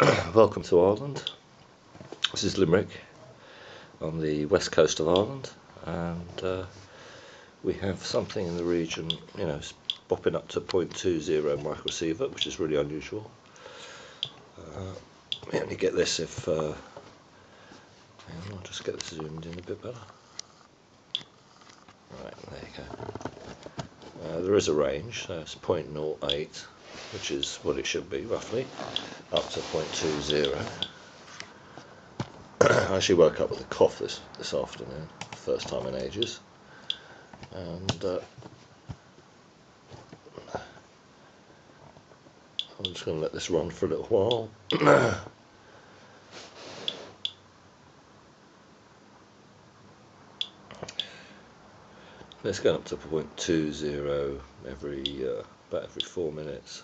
Welcome to Ireland. This is Limerick on the west coast of Ireland, and uh, we have something in the region, you know, bopping up to 0.20 microsievert, which is really unusual. Uh, we only get this if. Uh, I'll just get this zoomed in a bit better. Right, there you go. Uh, there is a range, so it's 0.08 which is what it should be roughly, up to 0.20. I actually woke up with a cough this, this afternoon, first time in ages, and uh, I'm just going to let this run for a little while. Let's go up to 0.20 every uh, about every four minutes.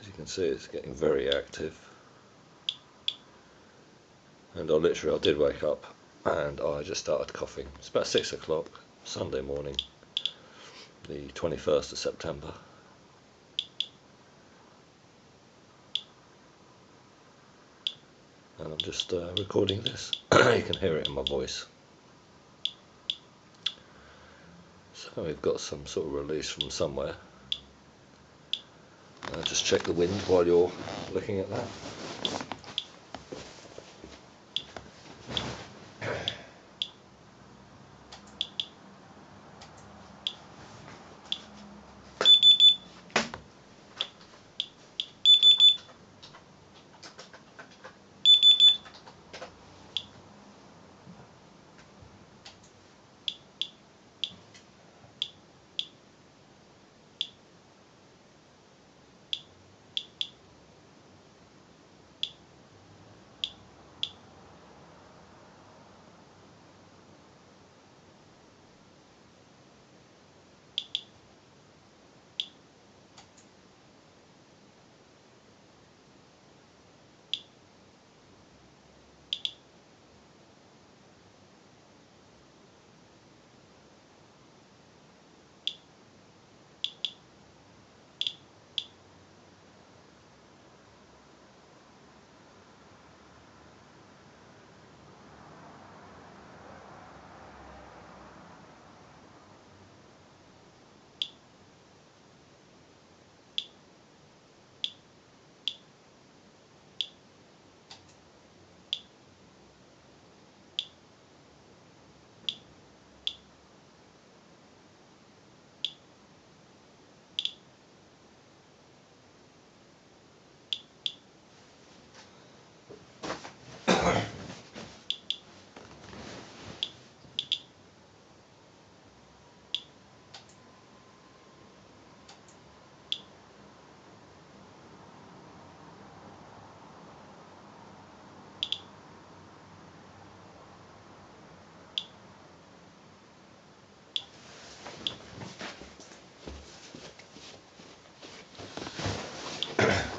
As you can see, it's getting very active. And I literally, I did wake up and I just started coughing. It's about six o'clock, Sunday morning, the 21st of September. And I'm just uh, recording this. you can hear it in my voice. So we've got some sort of release from somewhere. Uh, just check the wind while you're looking at that.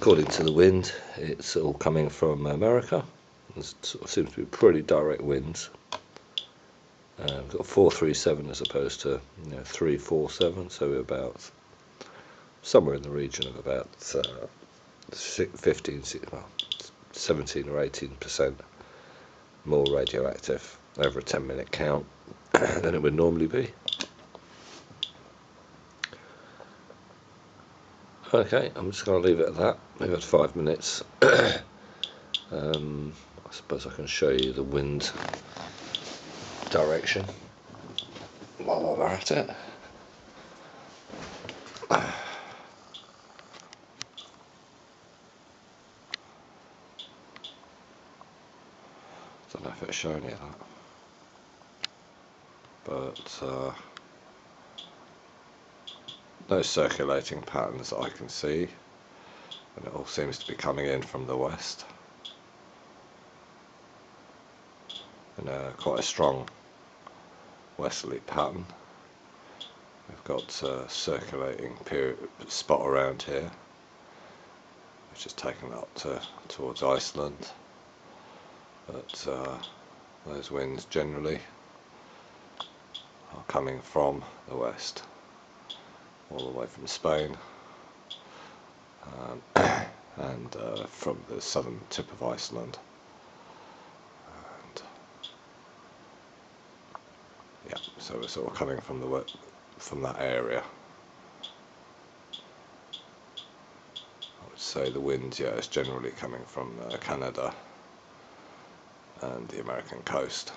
According to the wind, it's all coming from America. Of seems to be pretty direct winds. Uh, we've got 437 as opposed to you know, 347, so we're about somewhere in the region of about uh, 15, 17 or 18 percent more radioactive over a 10 minute count than it would normally be. Okay, I'm just going to leave it at that. We've had five minutes. um, I suppose I can show you the wind direction while we're at it. don't know if it's showing you that, but uh, no circulating patterns that I can see. And it all seems to be coming in from the west. In a quite a strong westerly pattern. We've got a circulating spot around here which is taken up to, towards Iceland. But uh, those winds generally are coming from the west all the way from Spain um, and uh, from the southern tip of Iceland. And yeah, so we're sort of coming from the from that area. I would say the wind, yeah, is generally coming from uh, Canada and the American coast.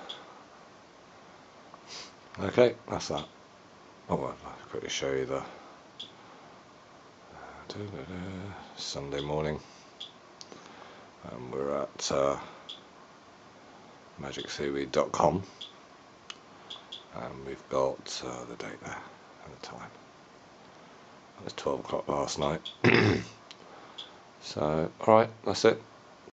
Okay, that's that. Oh, I'll quickly show you the Sunday morning. And we're at uh, magicseaweed.com and we've got uh, the date there and the time. It was 12 o'clock last night. so, alright, that's it.